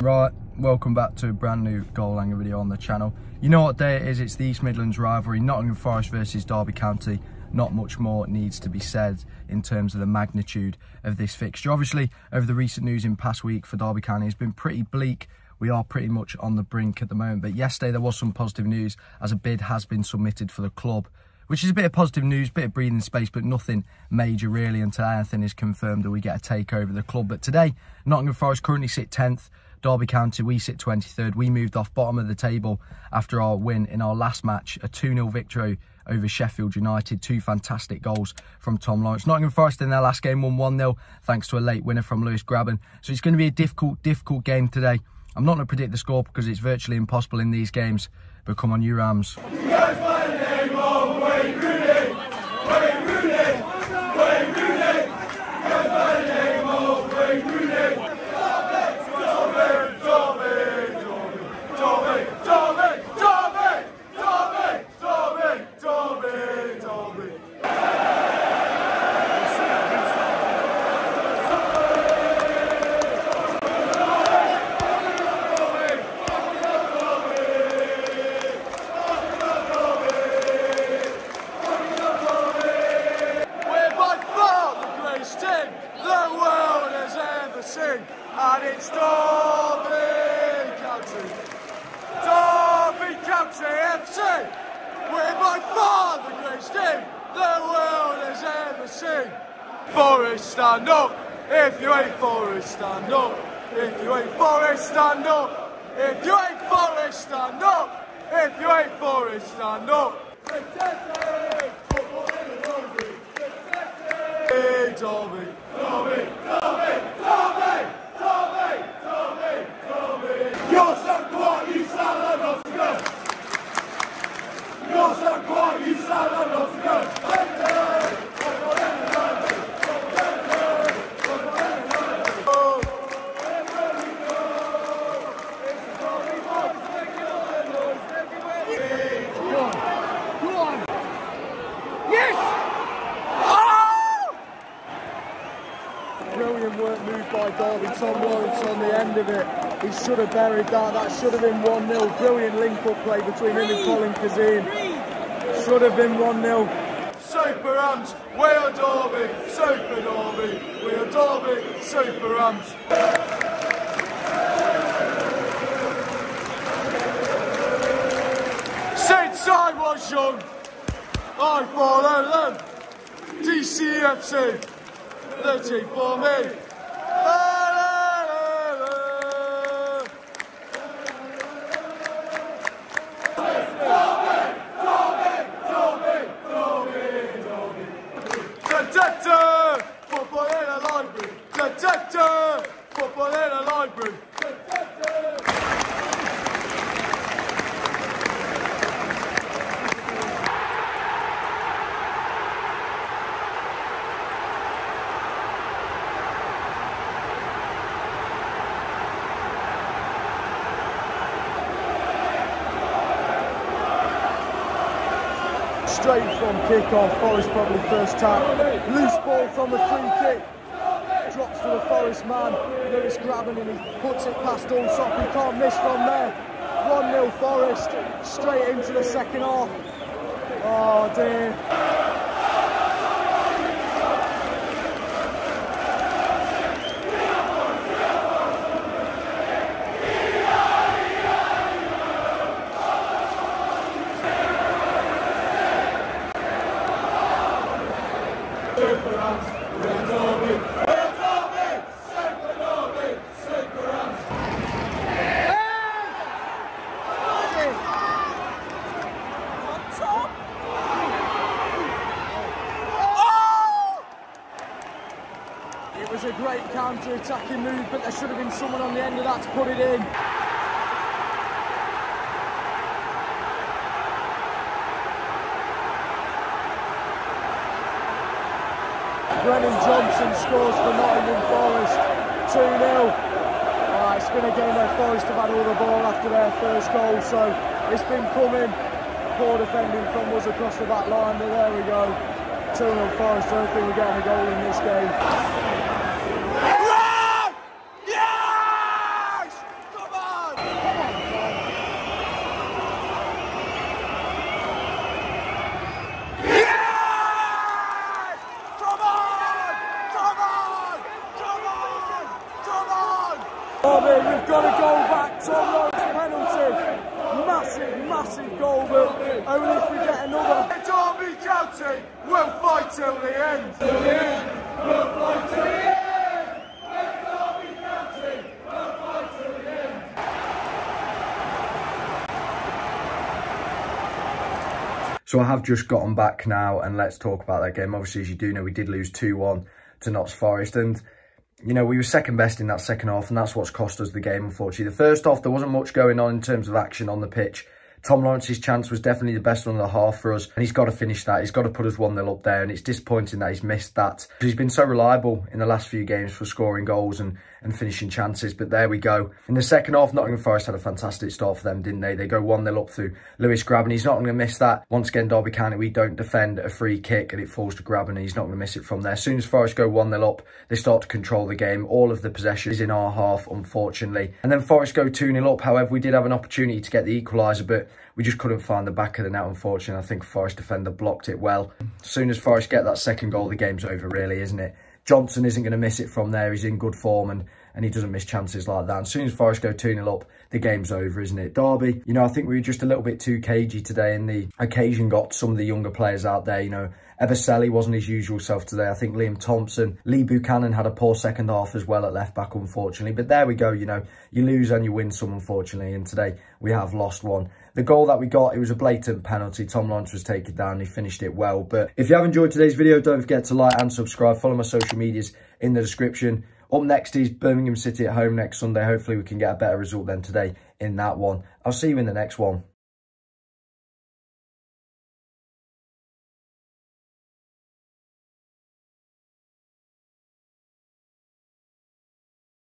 Right, welcome back to a brand new Goal Hanger video on the channel. You know what day it is, it's the East Midlands rivalry, Nottingham Forest versus Derby County. Not much more needs to be said in terms of the magnitude of this fixture. Obviously, over the recent news in past week for Derby County has been pretty bleak. We are pretty much on the brink at the moment, but yesterday there was some positive news as a bid has been submitted for the club which is a bit of positive news, bit of breathing space, but nothing major really until anything is confirmed that we get a takeover of the club. But today, Nottingham Forest currently sit 10th, Derby County, we sit 23rd. We moved off bottom of the table after our win in our last match, a 2-0 victory over Sheffield United. Two fantastic goals from Tom Lawrence. Nottingham Forest in their last game won 1-0 thanks to a late winner from Lewis Grabban. So it's going to be a difficult, difficult game today. I'm not going to predict the score because it's virtually impossible in these games. But come on, you Rams. Seen. Forest, stand up. If you ain't Forest, stand up. If you ain't Forest, stand up. If you ain't Forest, stand up. If you ain't Forest, stand up. Derby, Derby, Derby, Brilliant work moved by Derby. Tom Lawrence on the end of it. He should have buried that. That should have been 1-0. Brilliant link-up play between him and Colin Kazim. Should have been 1-0. Super Rams, we are Derby. Super Derby, we are Derby. Super. Since I was young, I follow them. DCFC, team for me. Football in a library. Football in a library. Straight from kick-off. Forest probably first tap. Loose ball from the free kick. Drops to the Forest man. Lewis Grabban and he puts it past Allsop. He can't miss from there. 1-0 Forest. Straight into the second half. Oh dear. It was a great counter-attacking move, but there should have been someone on the end of that to put it in. Brennan Johnson scores for Nottingham Forest, 2-0. Uh, it's been a game where Forest have had all the ball after their first goal, so it's been coming. Poor defending from us across the back line, but there we go. 2-0 Forest, I don't think we're getting a goal in this game. Derby, we've got to go back. Tom Lawrence penalty. Massive, massive goal, but only if we get another. Derby County will fight till the end. Till the end. We'll fight till the end. So I have just gotten back now and let's talk about that game. Obviously, as you do know, we did lose 2-1 to Notts Forest and you know, we were second best in that second half, and that's what's cost us the game, unfortunately. The first half, there wasn't much going on in terms of action on the pitch. Tom Lawrence's chance was definitely the best one the half for us, and he's got to finish that. He's got to put us 1-0 up there, and it's disappointing that he's missed that. He's been so reliable in the last few games for scoring goals and, and finishing chances, but there we go. In the second half, Nottingham Forest had a fantastic start for them, didn't they? They go 1-0 up through Lewis Grabban. He's not going to miss that. Once again, Derby County, we don't defend a free kick, and it falls to Grabban, and he's not going to miss it from there. As soon as Forest go 1-0 up, they start to control the game. All of the possession is in our half, unfortunately. And then Forest go 2-0 up. However, we did have an opportunity to get the equaliser, but we just couldn't find the back of the net, unfortunately. I think Forest defender blocked it well. As soon as Forest get that second goal, the game's over, really, isn't it? Johnson isn't going to miss it from there. He's in good form and, and he doesn't miss chances like that. And As soon as Forest go 2-0 up, the game's over, isn't it? Derby, you know, I think we were just a little bit too cagey today and the occasion got some of the younger players out there, you know. Ebosele wasn't his usual self today. I think Liam Thompson, Lee Buchanan had a poor second half as well at left back, unfortunately. But there we go, you know, you lose and you win some, unfortunately. And today we have lost one. The goal that we got, it was a blatant penalty. Tom Lawrence was taken down. He finished it well. But if you have enjoyed today's video, don't forget to like and subscribe. Follow my social medias in the description. Up next is Birmingham City at home next Sunday. Hopefully we can get a better result than today in that one. I'll see you in the next one.